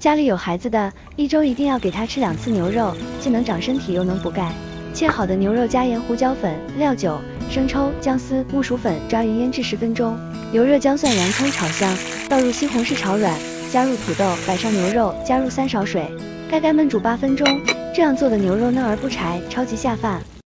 家里有孩子的一周一定要给他吃两次牛肉既能长身体又能补钙。切好的牛肉加盐胡椒粉料酒生抽姜丝木薯粉抓匀腌制十分钟。油热姜蒜洋葱炒香倒入西红柿炒软加入土豆摆上牛肉加入三勺水。盖盖焖煮八分钟这样做的牛肉嫩而不柴超级下饭。